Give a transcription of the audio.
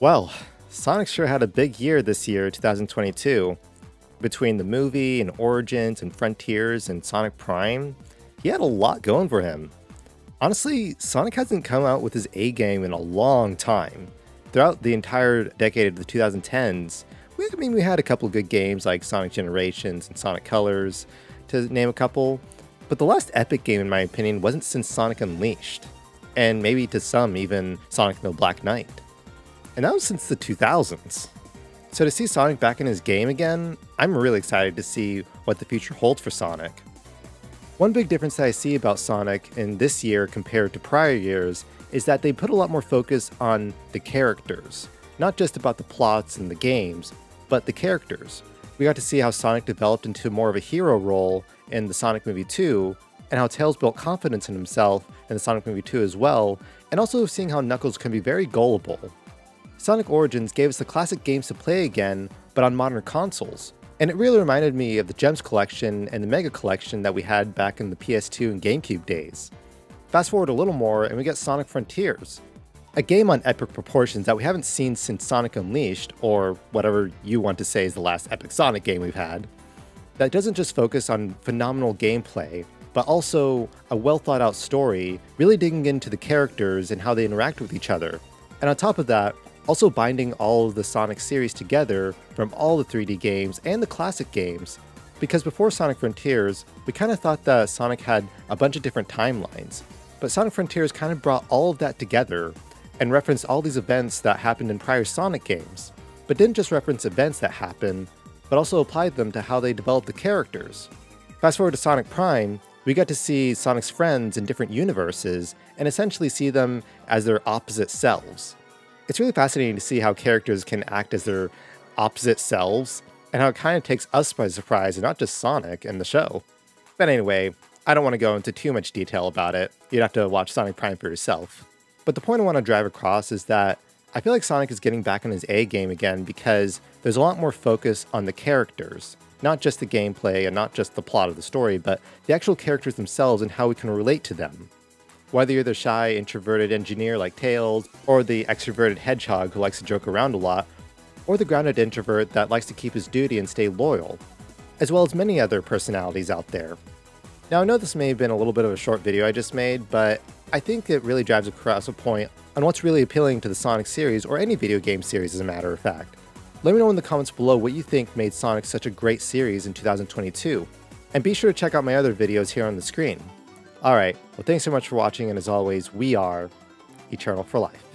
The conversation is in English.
Well, Sonic sure had a big year this year, 2022. Between the movie and Origins and Frontiers and Sonic Prime, he had a lot going for him. Honestly, Sonic hasn't come out with his A game in a long time. Throughout the entire decade of the 2010s, we, I mean, we had a couple good games like Sonic Generations and Sonic Colors, to name a couple, but the last epic game, in my opinion, wasn't since Sonic Unleashed, and maybe to some, even Sonic the Black Knight. And that was since the 2000s. So to see Sonic back in his game again, I'm really excited to see what the future holds for Sonic. One big difference that I see about Sonic in this year compared to prior years is that they put a lot more focus on the characters, not just about the plots and the games, but the characters. We got to see how Sonic developed into more of a hero role in the Sonic movie 2, and how Tails built confidence in himself in the Sonic movie 2 as well, and also seeing how Knuckles can be very gullible. Sonic Origins gave us the classic games to play again, but on modern consoles, and it really reminded me of the Gems collection and the Mega collection that we had back in the PS2 and GameCube days. Fast forward a little more and we get Sonic Frontiers, a game on epic proportions that we haven't seen since Sonic Unleashed, or whatever you want to say is the last epic Sonic game we've had, that doesn't just focus on phenomenal gameplay, but also a well thought out story, really digging into the characters and how they interact with each other. And on top of that, also binding all of the Sonic series together from all the 3D games and the classic games. Because before Sonic Frontiers, we kind of thought that Sonic had a bunch of different timelines, but Sonic Frontiers kind of brought all of that together and referenced all these events that happened in prior Sonic games, but didn't just reference events that happened, but also applied them to how they developed the characters. Fast forward to Sonic Prime, we got to see Sonic's friends in different universes and essentially see them as their opposite selves. It's really fascinating to see how characters can act as their opposite selves and how it kind of takes us by surprise and not just Sonic and the show. But anyway, I don't want to go into too much detail about it. You'd have to watch Sonic Prime for yourself. But the point I want to drive across is that I feel like Sonic is getting back in his A game again because there's a lot more focus on the characters, not just the gameplay and not just the plot of the story, but the actual characters themselves and how we can relate to them. Whether you're the shy, introverted engineer like Tails, or the extroverted hedgehog who likes to joke around a lot, or the grounded introvert that likes to keep his duty and stay loyal, as well as many other personalities out there. Now, I know this may have been a little bit of a short video I just made, but I think it really drives across a point on what's really appealing to the Sonic series, or any video game series as a matter of fact. Let me know in the comments below what you think made Sonic such a great series in 2022, and be sure to check out my other videos here on the screen. Alright, well thanks so much for watching, and as always, we are Eternal for Life.